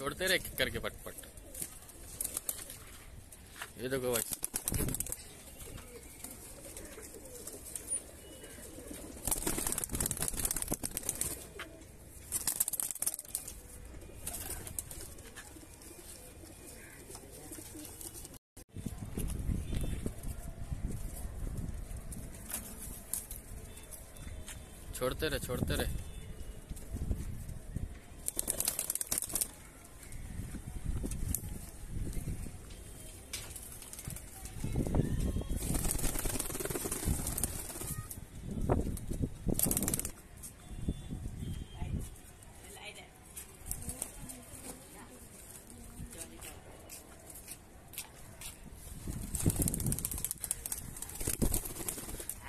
छोड़ते रहे करके पट पट। ये देखो भाई। छोड़ते रहे छोड़ते रहे।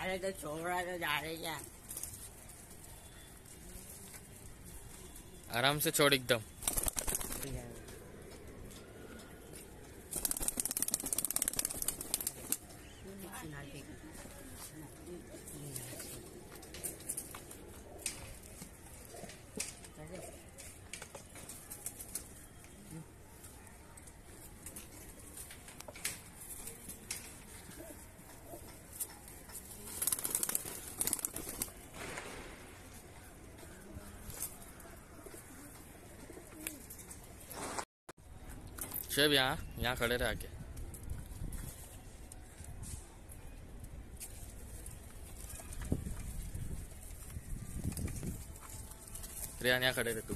अरे तो छोड़ा तो जा रही है आराम से छोड़ एकदम। शेब यहाँ यहाँ खड़े रहे आके रियान यहाँ खड़े रहे तू